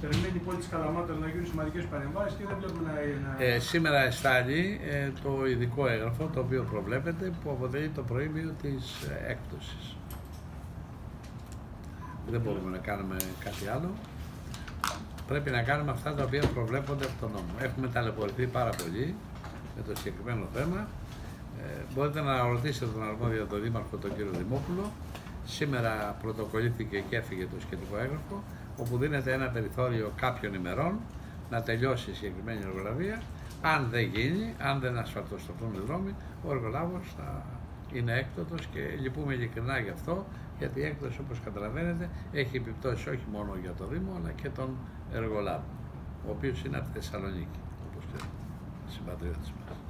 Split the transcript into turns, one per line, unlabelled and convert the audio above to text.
περιμένει η πόλη της Καλαμάτα να γίνουν σημαντικές παρεμβάσεις και δεν βλέπουμε να. να...
Ε, σήμερα εστάλει ε, το ειδικό έγγραφο το οποίο προβλέπεται που αποτελεί το προήμιο της ε, έκπτωσης. Δεν μπορούμε να κάνουμε κάτι άλλο. Πρέπει να κάνουμε αυτά τα οποία προβλέπονται από τον νόμο. Έχουμε ταλαιπωρηθεί πάρα πολύ με το συγκεκριμένο θέμα. Ε, μπορείτε να ρωτήσετε τον αρμόδιο τον Δήμαρχο, τον κύριο Δημόπουλο. Σήμερα πρωτοκολλήθηκε και έφυγε το σχετικό έγγραφο, όπου δίνεται ένα περιθώριο κάποιων ημερών να τελειώσει η συγκεκριμένη εργολαβία. Αν δεν γίνει, αν δεν ασφαλτοσταθούν οι δρόμοι, ο εργολάβος θα είναι έκτοτος και λυπούμε ειλικρινά γι' αυτό, γιατί η έκδοση όπως καταλαβαίνετε έχει επιπτώσεις όχι μόνο για το Δήμο αλλά και τον εργολάβο, ο οποίος είναι από τη Θεσσαλονίκη, όπως ξέρετε, συμπατριώτης μας.